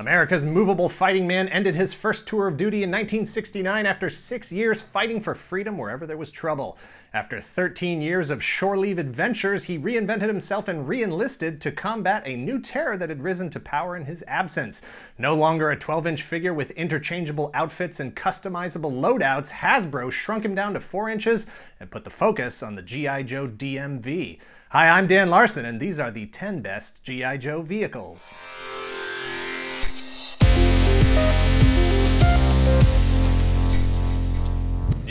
America's movable fighting man ended his first tour of duty in 1969 after six years fighting for freedom wherever there was trouble. After 13 years of shore leave adventures, he reinvented himself and re enlisted to combat a new terror that had risen to power in his absence. No longer a 12 inch figure with interchangeable outfits and customizable loadouts, Hasbro shrunk him down to 4 inches and put the focus on the G.I. Joe DMV. Hi, I'm Dan Larson, and these are the 10 best G.I. Joe vehicles.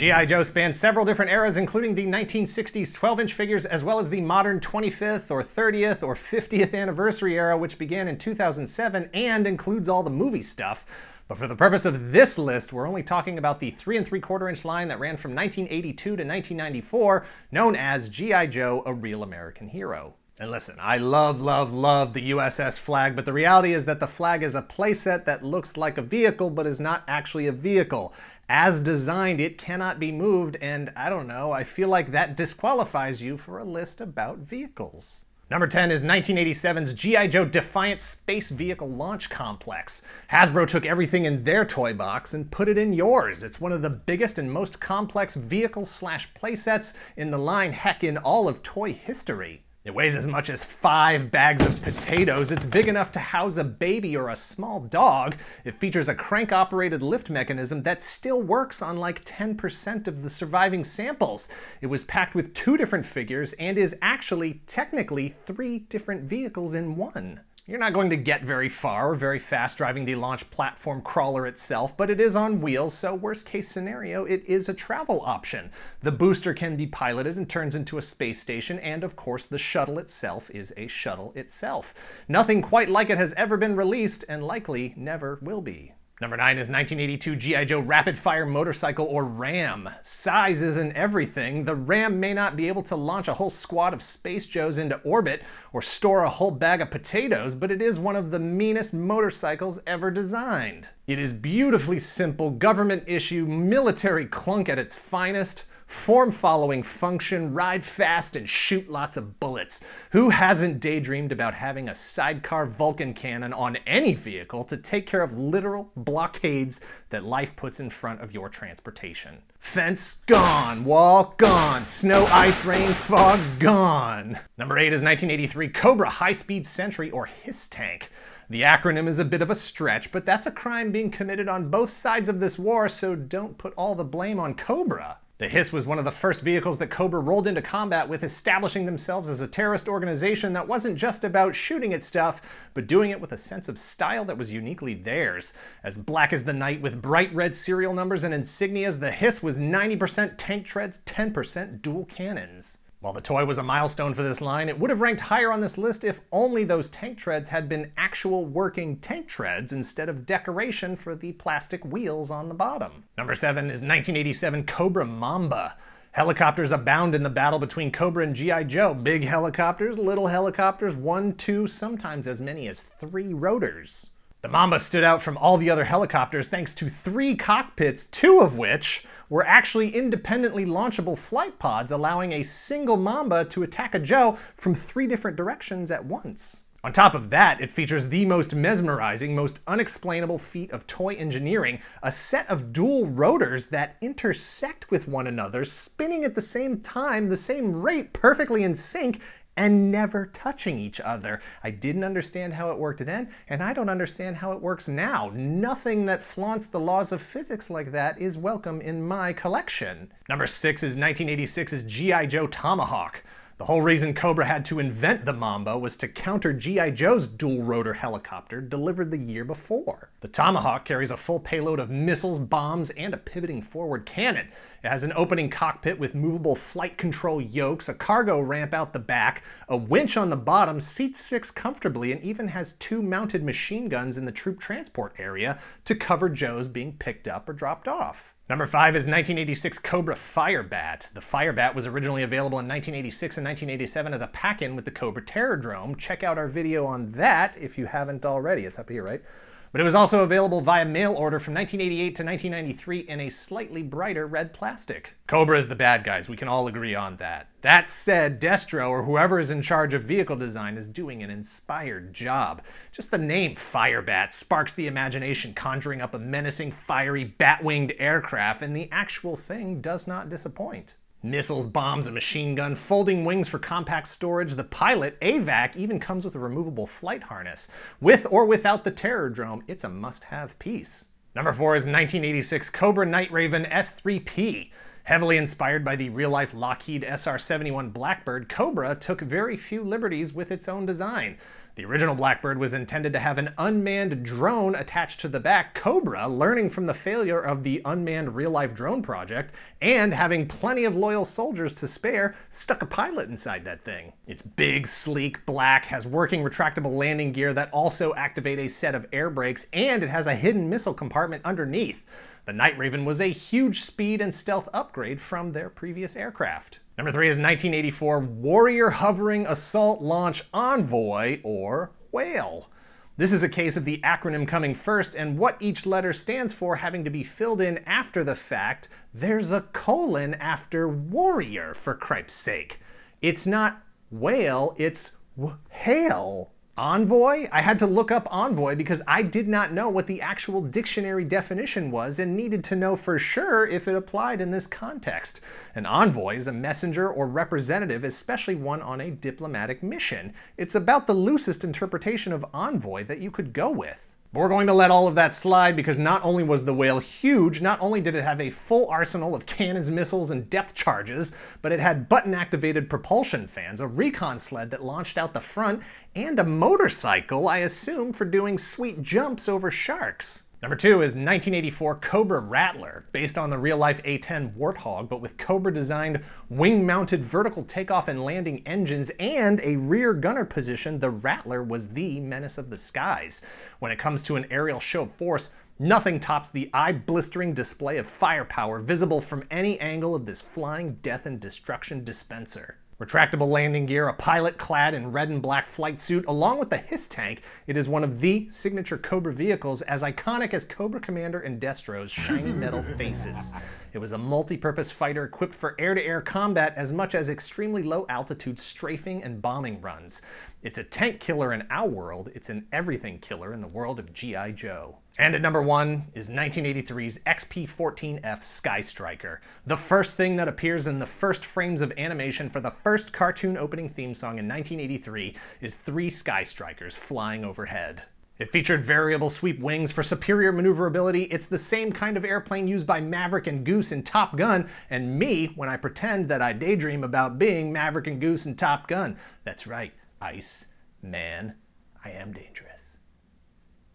G.I. Joe spans several different eras, including the 1960s 12 inch figures, as well as the modern 25th or 30th or 50th anniversary era, which began in 2007 and includes all the movie stuff. But for the purpose of this list, we're only talking about the 3 and 3 quarter inch line that ran from 1982 to 1994, known as G.I. Joe A Real American Hero. And listen, I love, love, love the USS Flagg, but the reality is that the Flagg is a playset that looks like a vehicle but is not actually a vehicle. As designed, it cannot be moved, and I don't know, I feel like that disqualifies you for a list about vehicles. Number 10 is 1987's G.I. Joe Defiant Space Vehicle Launch Complex. Hasbro took everything in their toy box and put it in yours. It's one of the biggest and most complex vehicle slash playsets in the line, heck, in all of toy history. It weighs as much as five bags of potatoes. It's big enough to house a baby or a small dog. It features a crank operated lift mechanism that still works on like 10% of the surviving samples. It was packed with two different figures and is actually technically three different vehicles in one. You're not going to get very far or very fast driving the launch platform crawler itself, but it is on wheels, so worst case scenario, it is a travel option. The booster can be piloted and turns into a space station, and of course the shuttle itself is a shuttle itself. Nothing quite like it has ever been released, and likely never will be. Number 9 is 1982 G.I. Joe Rapid Fire Motorcycle or RAM. Size isn't everything. The RAM may not be able to launch a whole squad of Space Joes into orbit or store a whole bag of potatoes, but it is one of the meanest motorcycles ever designed. It is beautifully simple, government issue, military clunk at its finest form following function, ride fast, and shoot lots of bullets. Who hasn't daydreamed about having a sidecar Vulcan cannon on any vehicle to take care of literal blockades that life puts in front of your transportation? Fence gone, wall gone, snow, ice, rain, fog gone. Number 8 is 1983 Cobra High Speed Sentry or HISS tank. The acronym is a bit of a stretch, but that's a crime being committed on both sides of this war, so don't put all the blame on Cobra. The Hiss was one of the first vehicles that Cobra rolled into combat with, establishing themselves as a terrorist organization that wasn't just about shooting at stuff, but doing it with a sense of style that was uniquely theirs. As black as the night with bright red serial numbers and insignias, the Hiss was 90% tank treads, 10% dual cannons. While the toy was a milestone for this line, it would have ranked higher on this list if only those tank treads had been actual working tank treads instead of decoration for the plastic wheels on the bottom. Number 7 is 1987 Cobra Mamba. Helicopters abound in the battle between Cobra and G.I. Joe. Big helicopters, little helicopters, one, two, sometimes as many as three rotors. The Mamba stood out from all the other helicopters thanks to three cockpits, two of which were actually independently launchable flight pods, allowing a single Mamba to attack a Joe from three different directions at once. On top of that, it features the most mesmerizing, most unexplainable feat of toy engineering a set of dual rotors that intersect with one another, spinning at the same time, the same rate, perfectly in sync, and never touching each other. I didn't understand how it worked then, and I don't understand how it works now. Nothing that flaunts the laws of physics like that is welcome in my collection. Number six is 1986's G.I. Joe Tomahawk. The whole reason Cobra had to invent the Mamba was to counter G.I. Joe's dual rotor helicopter delivered the year before. The Tomahawk carries a full payload of missiles, bombs, and a pivoting forward cannon. It has an opening cockpit with movable flight control yokes, a cargo ramp out the back, a winch on the bottom, seats six comfortably, and even has two mounted machine guns in the troop transport area to cover Joes being picked up or dropped off. Number five is 1986 Cobra Firebat. The Firebat was originally available in 1986 and 1987 as a pack-in with the Cobra Terrordrome. Check out our video on that if you haven't already. It's up here, right? But it was also available via mail order from 1988 to 1993 in a slightly brighter red plastic. Cobra is the bad guys, we can all agree on that. That said, Destro, or whoever is in charge of vehicle design, is doing an inspired job. Just the name Firebat sparks the imagination, conjuring up a menacing, fiery, bat-winged aircraft, and the actual thing does not disappoint. Missiles, bombs, a machine gun, folding wings for compact storage. The pilot, AVAC, even comes with a removable flight harness. With or without the Terrordrome, it's a must-have piece. Number four is 1986 Cobra Night Raven S3P. Heavily inspired by the real-life Lockheed SR-71 Blackbird, Cobra took very few liberties with its own design. The original Blackbird was intended to have an unmanned drone attached to the back. Cobra, learning from the failure of the unmanned real-life drone project, and having plenty of loyal soldiers to spare, stuck a pilot inside that thing. It's big, sleek, black, has working retractable landing gear that also activate a set of air brakes, and it has a hidden missile compartment underneath. The Night Raven was a huge speed and stealth upgrade from their previous aircraft. Number three is 1984 Warrior Hovering Assault Launch Envoy, or WHALE. This is a case of the acronym coming first and what each letter stands for having to be filled in after the fact. There's a colon after warrior, for cripe's sake. It's not whale, it's hail. Envoy? I had to look up envoy because I did not know what the actual dictionary definition was and needed to know for sure if it applied in this context. An envoy is a messenger or representative, especially one on a diplomatic mission. It's about the loosest interpretation of envoy that you could go with. But we're going to let all of that slide because not only was the whale huge, not only did it have a full arsenal of cannons, missiles, and depth charges, but it had button-activated propulsion fans, a recon sled that launched out the front, and a motorcycle, I assume, for doing sweet jumps over sharks. Number two is 1984 Cobra Rattler, based on the real-life A-10 Warthog, but with Cobra-designed wing-mounted vertical takeoff and landing engines and a rear gunner position, the Rattler was the menace of the skies. When it comes to an aerial show of force, Nothing tops the eye-blistering display of firepower visible from any angle of this flying death and destruction dispenser. Retractable landing gear, a pilot clad in red and black flight suit, along with the HISS tank, it is one of the signature Cobra vehicles as iconic as Cobra Commander and Destro's shiny metal faces. It was a multi-purpose fighter equipped for air-to-air -air combat as much as extremely low altitude strafing and bombing runs. It's a tank killer in our world, it's an everything killer in the world of G.I. Joe. And at number one is 1983's XP-14F Sky Striker, the first thing that appears in the first frames of animation for the first cartoon opening theme song in 1983 is three Sky Strikers flying overhead. It featured variable sweep wings for superior maneuverability. It's the same kind of airplane used by Maverick and Goose in Top Gun, and me when I pretend that I daydream about being Maverick and Goose in Top Gun. That's right, Ice Man, I am dangerous.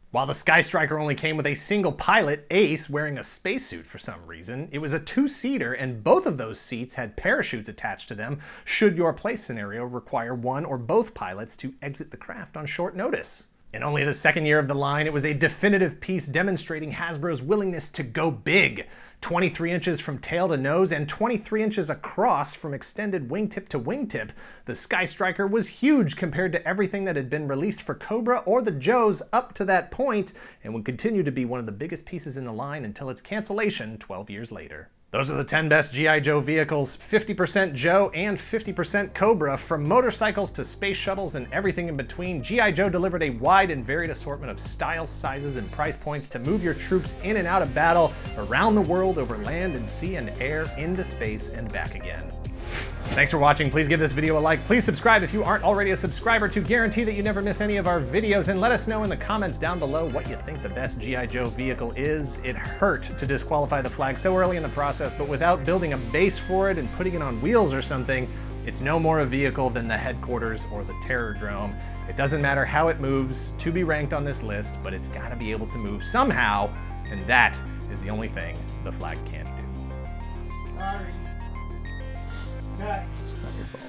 While the Sky Striker only came with a single pilot, Ace, wearing a spacesuit for some reason, it was a two-seater and both of those seats had parachutes attached to them should your play scenario require one or both pilots to exit the craft on short notice. In only the second year of the line, it was a definitive piece demonstrating Hasbro's willingness to go big. 23 inches from tail to nose and 23 inches across from extended wingtip to wingtip, the Sky Striker was huge compared to everything that had been released for Cobra or the Joes up to that point, and would continue to be one of the biggest pieces in the line until its cancellation 12 years later. Those are the 10 best G.I. Joe vehicles 50% Joe and 50% Cobra. From motorcycles to space shuttles and everything in between, G.I. Joe delivered a wide and varied assortment of styles, sizes, and price points to move your troops in and out of battle around the world over land and sea and air, into space, and back again. Thanks for watching. Please give this video a like. Please subscribe if you aren't already a subscriber to guarantee that you never miss any of our videos. And let us know in the comments down below what you think the best G.I. Joe vehicle is. It hurt to disqualify the Flagg so early in the process, but without building a base for it and putting it on wheels or something, it's no more a vehicle than the headquarters or the terror Terrordrome. It doesn't matter how it moves to be ranked on this list, but it's gotta be able to move somehow, and that is the only thing the Flagg can't do. Sorry. It's not your fault.